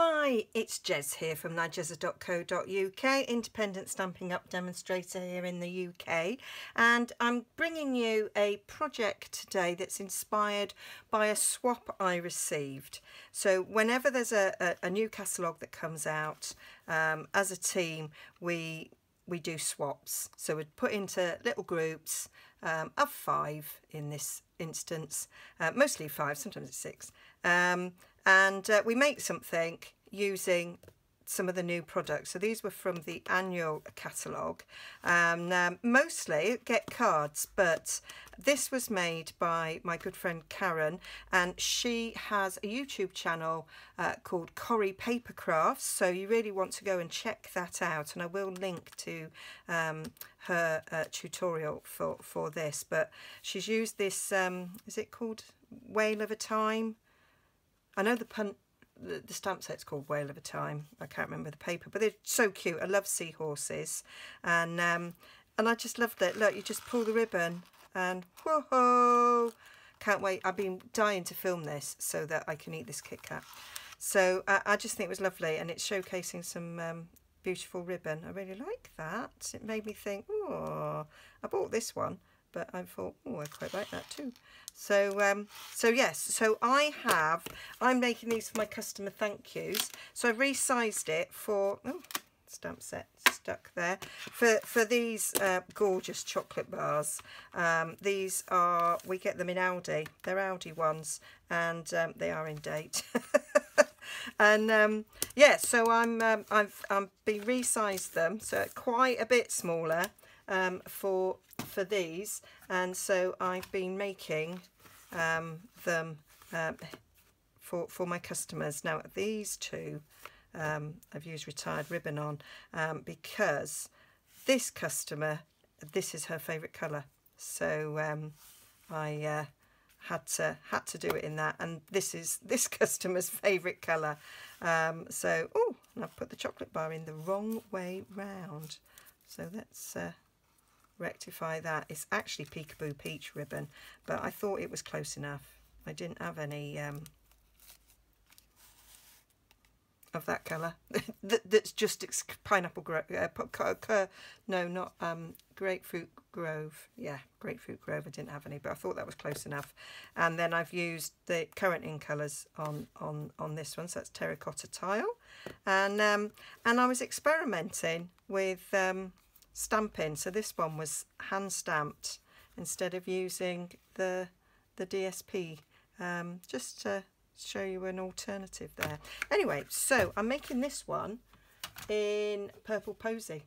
Hi, it's Jez here from nigezza.co.uk, independent Stampin' Up demonstrator here in the UK, and I'm bringing you a project today that's inspired by a swap I received. So whenever there's a, a, a new catalogue that comes out, um, as a team, we we do swaps. So we'd put into little groups um, of five in this instance, uh, mostly five, sometimes it's six. Um, and uh, we make something using some of the new products. So these were from the annual catalogue. Um, um, mostly get cards, but this was made by my good friend Karen, and she has a YouTube channel uh, called Corrie Paper Crafts. So you really want to go and check that out, and I will link to um, her uh, tutorial for for this. But she's used this. Um, is it called Whale of a Time? I know the pun the, the stamp set's called Whale of a Time. I can't remember the paper, but they're so cute. I love seahorses, and um, and I just loved it. Look, you just pull the ribbon, and whoa! Can't wait. I've been dying to film this so that I can eat this Kit Kat. So I just think it was lovely, and it's showcasing some um, beautiful ribbon. I really like that. It made me think, oh, I bought this one but I thought, oh, I quite like that too. So, um, so yes, so I have, I'm making these for my customer thank yous. So I resized it for, oh, stamp set stuck there, for, for these uh, gorgeous chocolate bars. Um, these are, we get them in Aldi. They're Aldi ones, and um, they are in date. and um, yeah, so I'm um, I've I'm been resized them, so quite a bit smaller um, for for these and so I've been making um, them um, for, for my customers. Now these two um, I've used retired ribbon on um, because this customer, this is her favourite colour. So um, I uh, had to had to do it in that and this is this customer's favourite colour. Um, so, oh, I've put the chocolate bar in the wrong way round. So let's uh, rectify that. It's actually Peekaboo Peach ribbon, but I thought it was close enough. I didn't have any um, of that colour. that, that's just pineapple grove. Uh, no, not um, grapefruit grove. Yeah, grapefruit grove. I didn't have any, but I thought that was close enough. And then I've used the current in colours on on on this one. So that's terracotta tile, and um, and I was experimenting with. Um, stamping. So this one was hand stamped instead of using the, the DSP, um, just to show you an alternative there. Anyway, so I'm making this one in Purple Posy.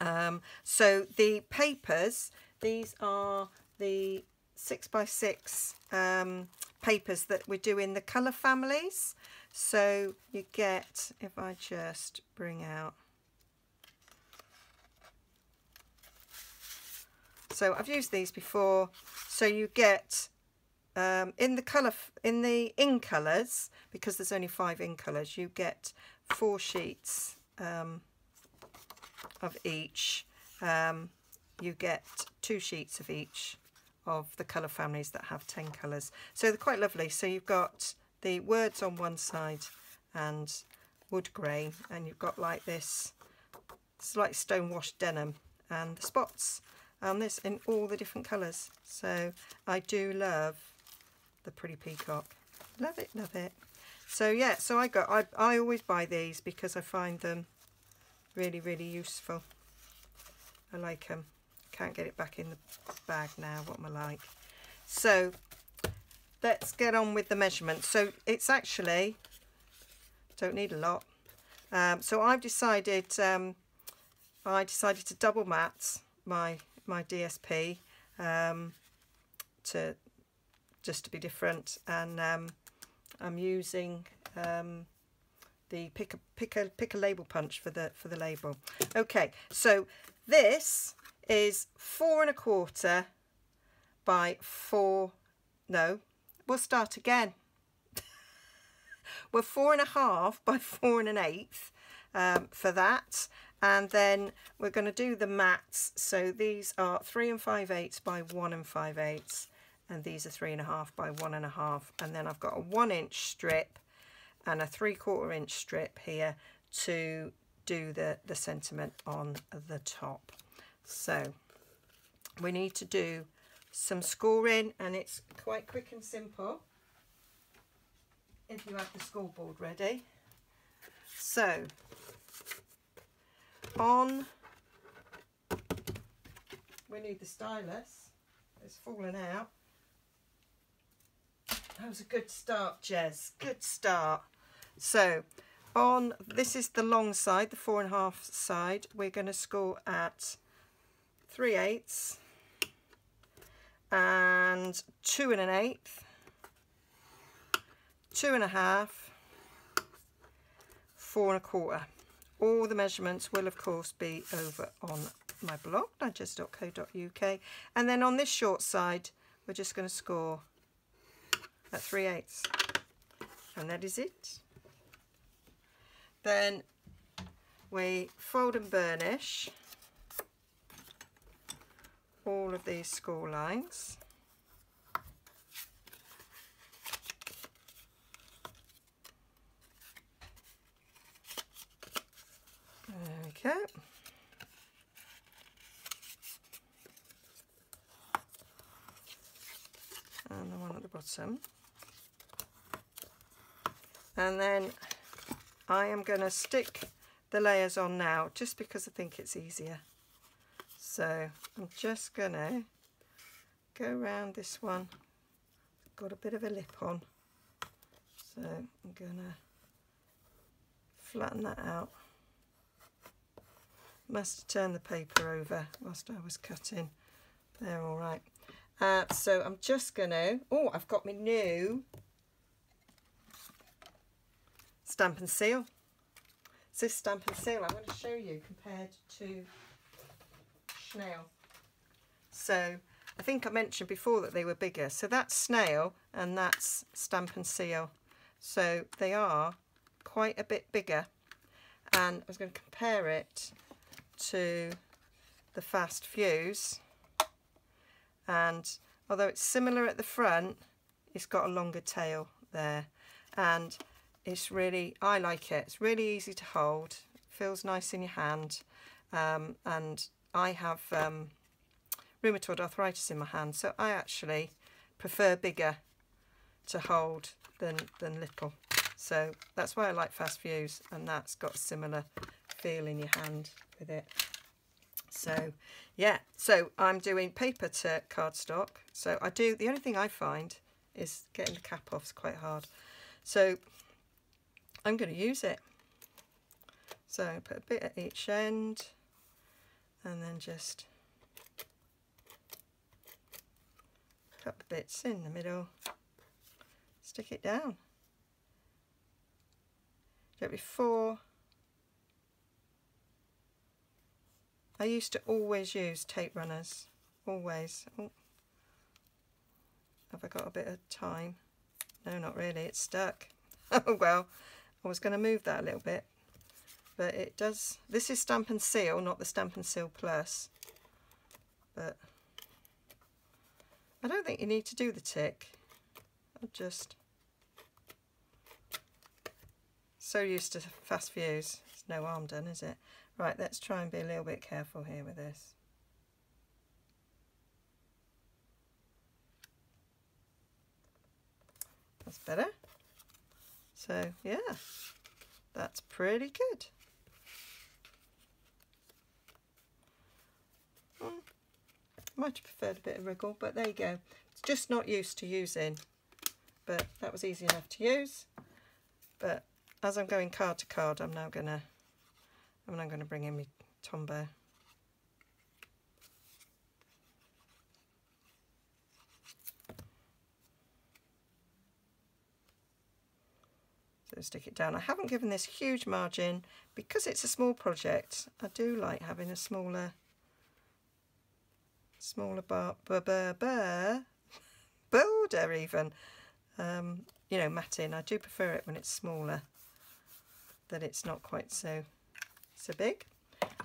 Um, so the papers, these are the six by six um, papers that we do in the colour families. So you get, if I just bring out So I've used these before. So you get um, in the colour in the in colours because there's only five in colours. You get four sheets um, of each. Um, you get two sheets of each of the colour families that have 10 colours. So they're quite lovely. So you've got the words on one side and wood grain and you've got like this, it's like stone washed denim and the spots and this in all the different colours. So I do love the pretty peacock. Love it, love it. So yeah, so I got I I always buy these because I find them really really useful. I like them. Can't get it back in the bag now. What am I like? So let's get on with the measurements. So it's actually don't need a lot. Um, so I've decided um, I decided to double mat my my DSP um, to just to be different. And um, I'm using um, the pick a, pick a pick a label punch for the for the label. Okay so this is four and a quarter by four no we'll start again. We're four and a half by four and an eighth um, for that and then we're going to do the mats so these are three and five eighths by one and five eighths and these are three and a half by one and a half and then I've got a one inch strip and a three quarter inch strip here to do the, the sentiment on the top. So we need to do some scoring and it's quite quick and simple if you have the scoreboard ready. So on. We need the stylus. It's fallen out. That was a good start Jez. Good start. So on this is the long side the four and a half side. We're going to score at three eighths and two and an eighth two and a half four and a quarter all the measurements will of course be over on my blog nigezza.co.uk and then on this short side we're just going to score at 3 eighths. And that is it. Then we fold and burnish all of these score lines There we go. And the one at the bottom. And then I am going to stick the layers on now just because I think it's easier. So I'm just going to go around this one. Got a bit of a lip on. So I'm going to flatten that out. Must have turned the paper over whilst I was cutting. They're all right. Uh, so I'm just going to... Oh, I've got my new Stampin' Seal. So this Stampin' Seal I'm going to show you compared to snail. So I think I mentioned before that they were bigger. So that's snail and that's Stampin' Seal. So they are quite a bit bigger. And I was going to compare it to the fast fuse. And although it's similar at the front it's got a longer tail there. And it's really I like it. It's really easy to hold. Feels nice in your hand. Um, and I have um, rheumatoid arthritis in my hand so I actually prefer bigger to hold than, than little. So that's why I like fast fuse and that's got similar feel in your hand with it. So yeah, so I'm doing paper to cardstock. So I do, the only thing I find is getting the cap off is quite hard. So I'm going to use it. So put a bit at each end and then just cut the bits in the middle, stick it down. Do it before I used to always use tape runners, always. Oh. Have I got a bit of time? No, not really, it's stuck. oh well, I was going to move that a little bit, but it does. This is Stampin' Seal, not the Stampin' Seal Plus, but I don't think you need to do the tick. I just so used to fast fuse. It's no harm done, is it? Right, let's try and be a little bit careful here with this. That's better. So, yeah, that's pretty good. Hmm. Might have preferred a bit of wriggle, but there you go. It's just not used to using, but that was easy enough to use. But as I'm going card to card, I'm now going to and I'm going to bring in my Tombow. So stick it down. I haven't given this huge margin because it's a small project. I do like having a smaller, smaller bar, bur, bur, bur, border even. Um, you know, matting. I do prefer it when it's smaller, that it's not quite so so big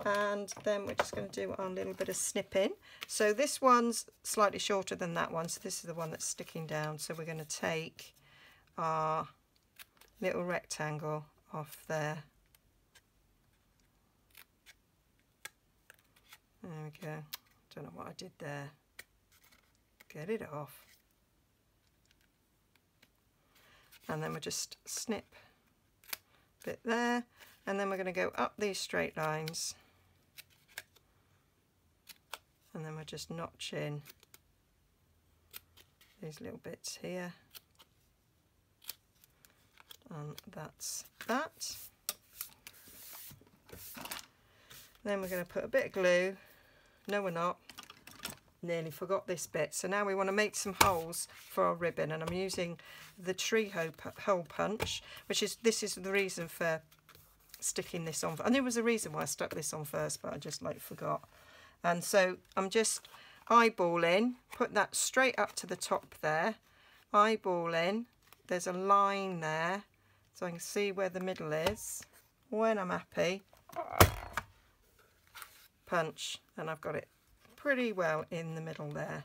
and then we're just going to do our little bit of snipping so this one's slightly shorter than that one so this is the one that's sticking down so we're going to take our little rectangle off there. There we go. Don't know what I did there. Get it off. And then we'll just snip a bit there. And then we're going to go up these straight lines. And then we'll just notch in these little bits here. And that's that. Then we're going to put a bit of glue no we're not nearly forgot this bit so now we want to make some holes for our ribbon and I'm using the tree hole punch which is this is the reason for sticking this on and there was a reason why I stuck this on first but I just like forgot and so I'm just eyeballing put that straight up to the top there eyeballing there's a line there so I can see where the middle is when I'm happy punch and I've got it pretty well in the middle there.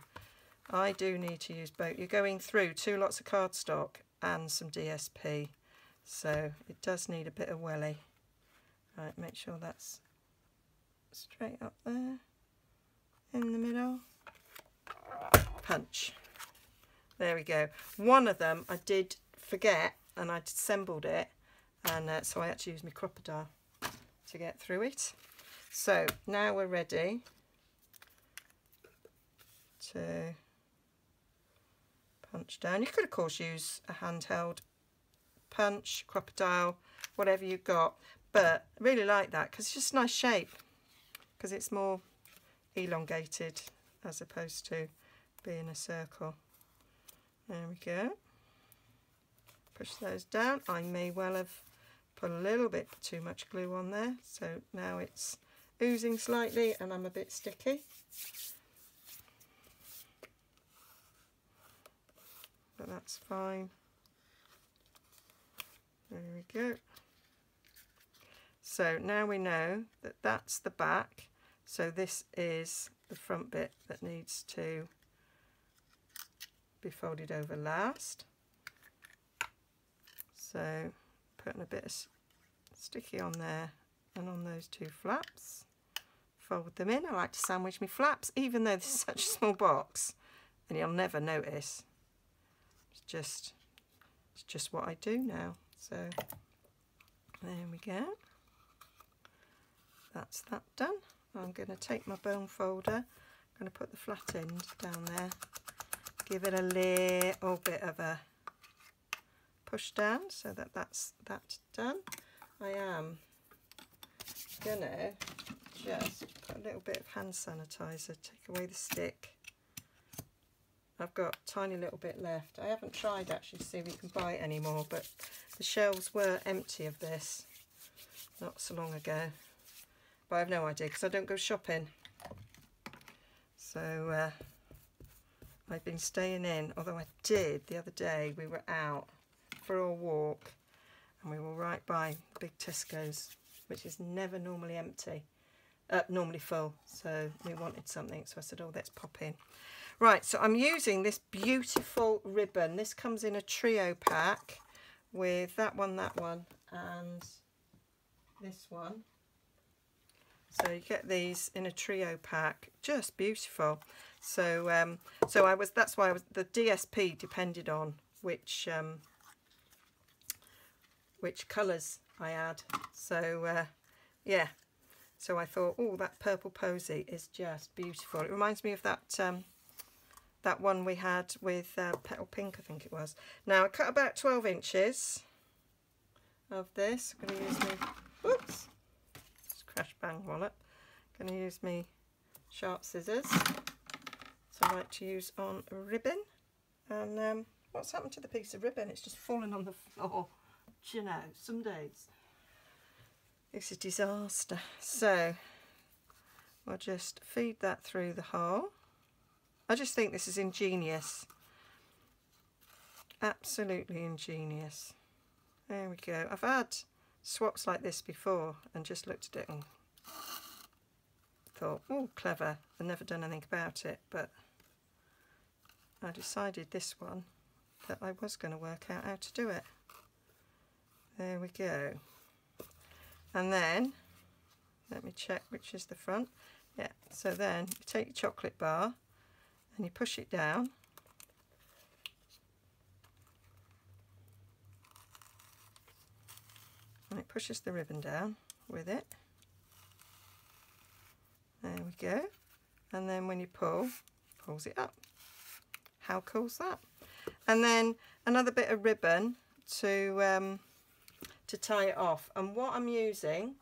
I do need to use both. You're going through two lots of cardstock and some DSP so it does need a bit of welly. Right, make sure that's straight up there in the middle. Punch. There we go. One of them I did forget and I assembled it and uh, so I had to use my Crop-A-Dile to get through it. So now we're ready to punch down. You could of course use a handheld punch, Crop-A-Dile, whatever you've got. But I really like that because it's just a nice shape because it's more elongated as opposed to being a circle. There we go. Push those down. I may well have put a little bit too much glue on there. So now it's oozing slightly and I'm a bit sticky. But that's fine. There we go. So now we know that that's the back. So this is the front bit that needs to be folded over last. So putting a bit of sticky on there and on those two flaps fold them in. I like to sandwich my flaps, even though this is such a small box, and you'll never notice. It's just, it's just what I do now. So there we go. That's that done. I'm going to take my bone folder, I'm going to put the flat end down there, give it a little bit of a push down so that that's that done. I am gonna just put a little bit of hand sanitizer, take away the stick. I've got tiny little bit left. I haven't tried actually to see if we can buy it anymore, but the shelves were empty of this not so long ago. But I have no idea because I don't go shopping. So uh, I've been staying in, although I did the other day, we were out for a walk and we were right by big Tesco's, which is never normally empty uh, normally full. So we wanted something so I said oh let's pop in. Right so I'm using this beautiful ribbon. This comes in a trio pack with that one that one and this one so you get these in a trio pack just beautiful so um, so I was that's why I was the DSP depended on which um, which colours I add so uh, yeah so I thought, oh, that purple posy is just beautiful. It reminds me of that um, that one we had with uh, Petal Pink, I think it was. Now, I cut about 12 inches of this. I'm going to use whoops, bang wallet. going to use me sharp scissors. So I like to use on ribbon. And um, what's happened to the piece of ribbon? It's just fallen on the floor. Do you know, some days. It's a disaster. So I'll just feed that through the hole. I just think this is ingenious. Absolutely ingenious. There we go. I've had swaps like this before and just looked at it and thought, oh, clever. I've never done anything about it, but I decided this one that I was going to work out how to do it. There we go. And then, let me check which is the front. Yeah, so then you take your chocolate bar and you push it down. It pushes the ribbon down with it. There we go. And then when you pull, pulls it up. How cool's that? And then another bit of ribbon to um, to tie it off. And what I'm using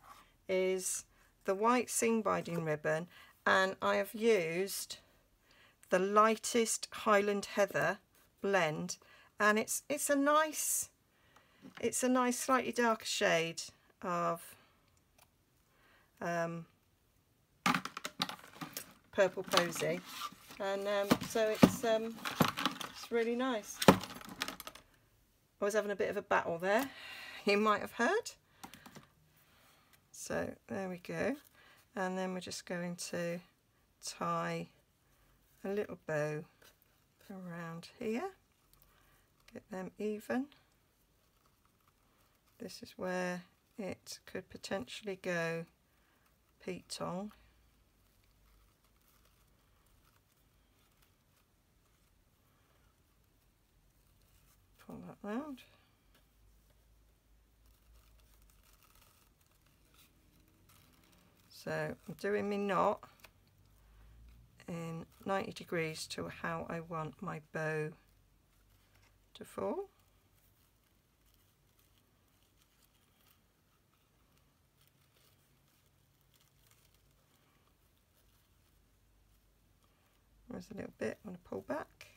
is the white seam binding ribbon and I have used the lightest Highland Heather blend and it's it's a nice it's a nice slightly darker shade of um, purple posy. And um, so it's um, it's really nice. I was having a bit of a battle there. You might have heard. So there we go. And then we're just going to tie a little bow around here. Get them even this is where it could potentially go piton pull that round. So I'm doing my knot in 90 degrees to how I want my bow to fall A little bit, I'm going to pull back.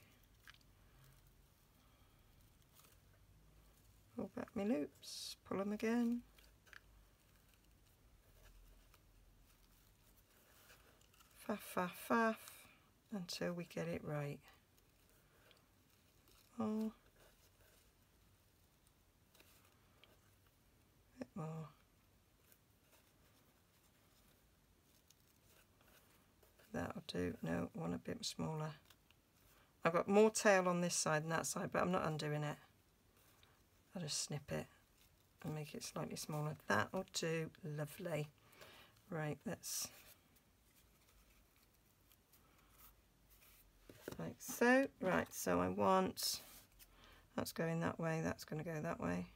Pull back my loops, pull them again. Faff, faff, faff until we get it right. Oh, bit more. That'll do no one a bit smaller. I've got more tail on this side than that side but I'm not undoing it. I'll just snip it and make it slightly smaller. That'll do. Lovely. Right let's like so. Right so I want that's going that way that's going to go that way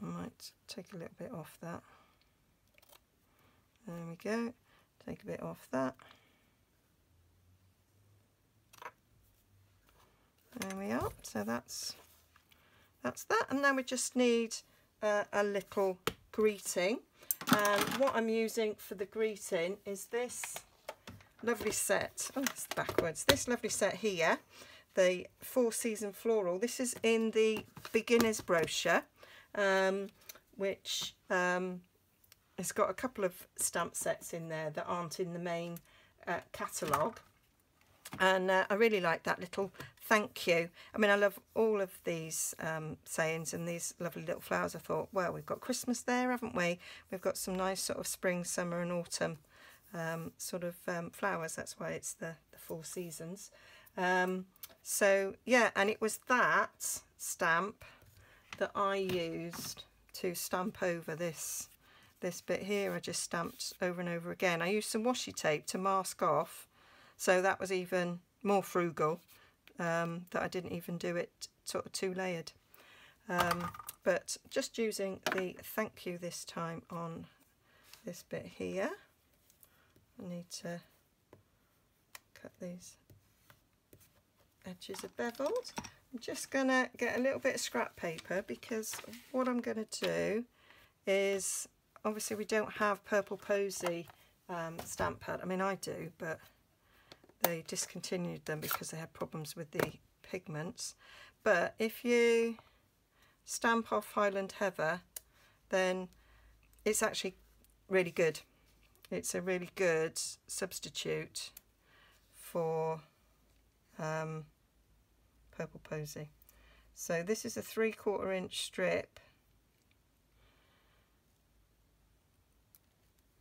Might take a little bit off that. There we go. Take a bit off that. There we are. So that's that's that. And then we just need uh, a little greeting. And what I'm using for the greeting is this lovely set. Oh, it's backwards. This lovely set here, the four season floral. This is in the beginner's brochure um, which um, has got a couple of stamp sets in there that aren't in the main uh, catalogue. And uh, I really like that little thank you. I mean, I love all of these um, sayings and these lovely little flowers. I thought, well, we've got Christmas there, haven't we? We've got some nice sort of spring, summer and autumn um, sort of um, flowers. That's why it's the, the four seasons. Um, so, yeah, and it was that stamp that I used to stamp over this this bit here I just stamped over and over again. I used some washi tape to mask off so that was even more frugal um, that I didn't even do it sort of two layered. Um, but just using the thank you this time on this bit here. I need to cut these edges are beveled I'm just going to get a little bit of scrap paper because what I'm going to do is, obviously we don't have Purple Posy um, stamp pad. I mean, I do, but they discontinued them because they had problems with the pigments. But if you stamp off Highland Heather, then it's actually really good. It's a really good substitute for um, Purple Posy. So this is a three quarter inch strip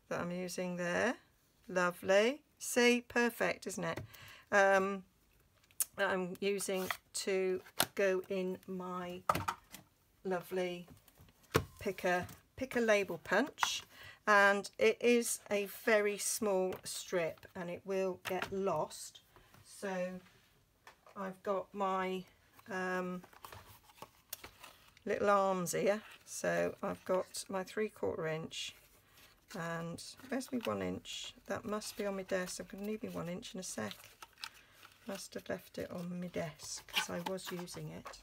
that I'm using there. Lovely. See, perfect, isn't it? Um, that I'm using to go in my lovely picker picker label punch and it is a very small strip and it will get lost so I've got my um, little arms here. So I've got my three quarter inch and where's me one inch. That must be on my desk. I'm going to need me one inch in a sec. Must have left it on my desk because I was using it.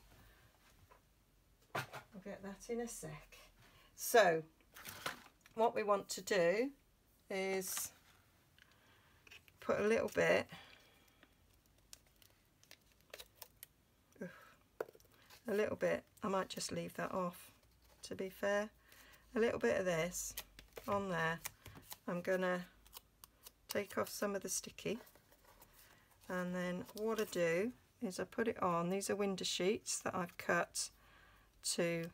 I'll get that in a sec. So what we want to do is put a little bit a little bit I might just leave that off to be fair. A little bit of this on there I'm gonna take off some of the sticky. And then what I do is I put it on these are window sheets that I've cut to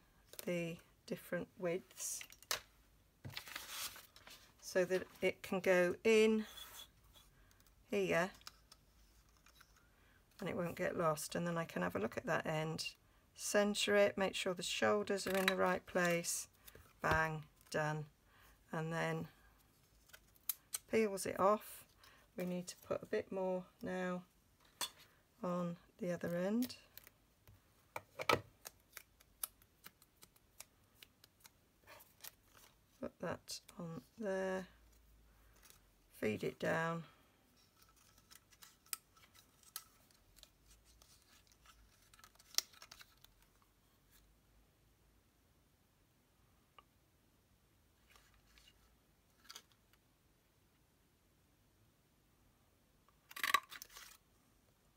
the different widths. So that it can go in here and it won't get lost and then I can have a look at that end center it make sure the shoulders are in the right place. Bang done. And then peels it off. We need to put a bit more now on the other end. Put that on there. Feed it down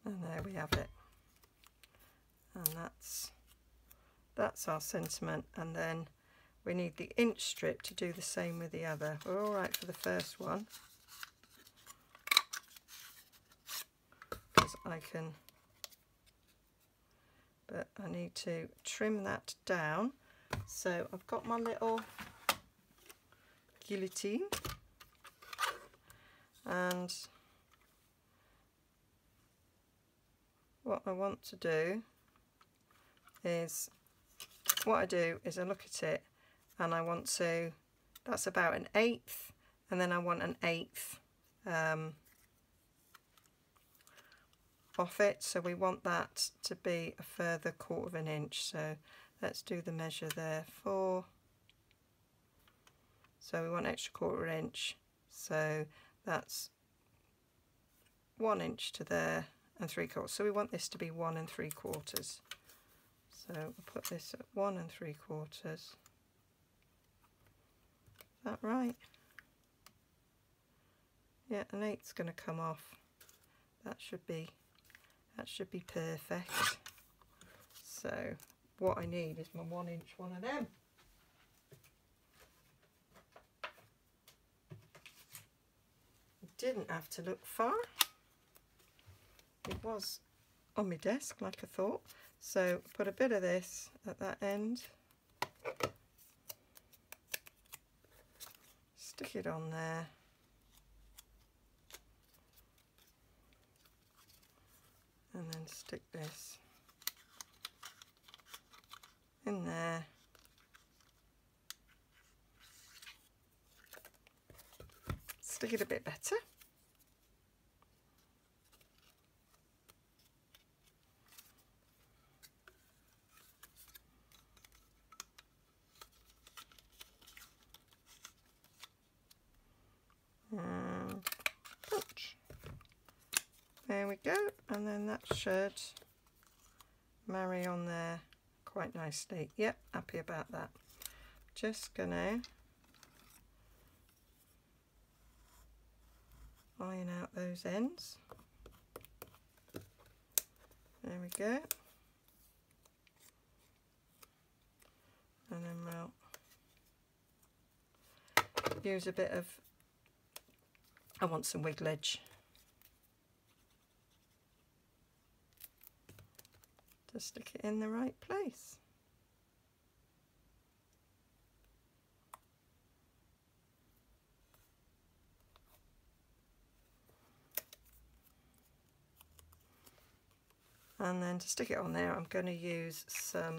and there we have it. And that's that's our sentiment. And then we need the inch strip to do the same with the other. We're all right for the first one. Because I can but I need to trim that down. So I've got my little guillotine. And what I want to do is what I do is I look at it and I want to that's about an eighth and then I want an eighth um, off it. So we want that to be a further quarter of an inch. So let's do the measure there for so we want extra quarter inch. So that's one inch to there and three quarters. So we want this to be one and three quarters. So we'll put this at one and three quarters. Is that right? Yeah, an eight's going to come off. That should be that should be perfect. So what I need is my one inch one of them. Didn't have to look far it was on my desk like I thought. So put a bit of this at that end. Stick it on there. And then stick this in there. Stick it a bit better There we go, and then that should marry on there quite nicely. Yep, happy about that. Just gonna iron out those ends. There we go. And then we'll use a bit of, I want some wigglage to stick it in the right place. and then to stick it on there I'm going to use some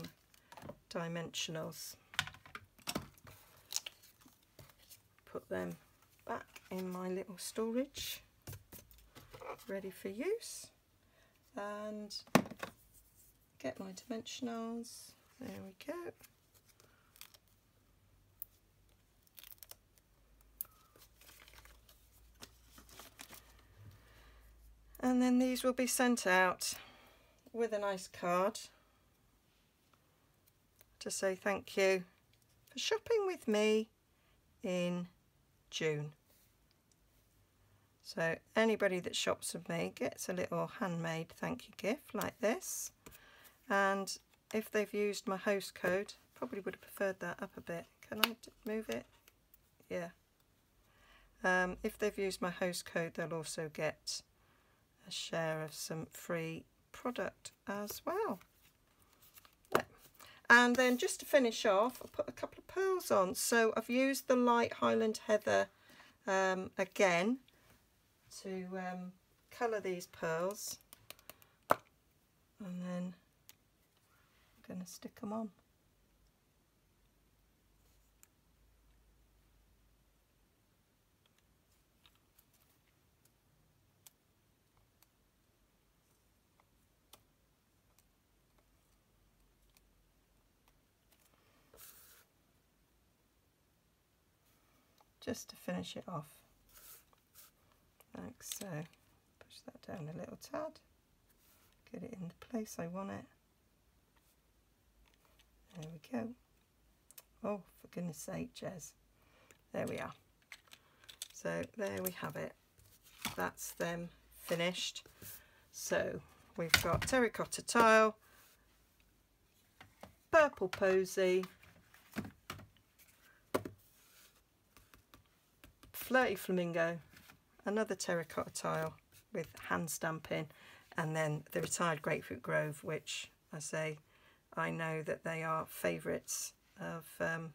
dimensionals put them back in my little storage ready for use and get my dimensionals there we go and then these will be sent out with a nice card to say thank you for shopping with me in June. So anybody that shops with me gets a little handmade thank you gift like this. And if they've used my host code, probably would have preferred that up a bit. Can I move it? Yeah. Um, if they've used my host code, they'll also get a share of some free product as well. And then just to finish off, I'll put a couple of pearls on. So I've used the light Highland Heather um, again to um, colour these pearls. And then going to stick them on. just to finish it off like so. Push that down a little tad. Get it in the place I want it there we go. Oh for goodness sake Jez. There we are. So there we have it. That's them finished. So we've got terracotta tile purple posy Flirty Flamingo, another terracotta tile with hand stamping, and then the Retired Grapefruit Grove, which I say I know that they are favourites of um,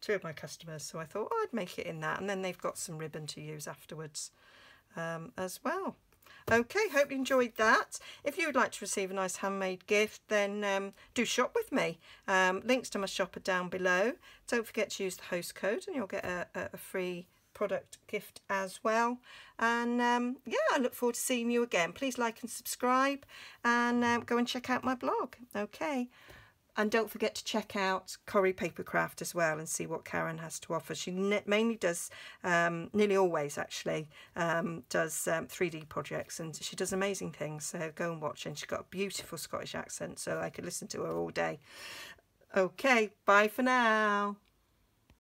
two of my customers, so I thought oh, I'd make it in that, and then they've got some ribbon to use afterwards um, as well. Okay, hope you enjoyed that. If you would like to receive a nice handmade gift, then um, do shop with me. Um, links to my shop are down below. Don't forget to use the host code and you'll get a, a free product gift as well. And um, yeah, I look forward to seeing you again. Please like and subscribe and um, go and check out my blog. Okay. And don't forget to check out Corrie Papercraft as well and see what Karen has to offer. She mainly does, um, nearly always actually, um, does 3D um, projects and she does amazing things. So go and watch. And she's got a beautiful Scottish accent, so I could listen to her all day. Okay, bye for now.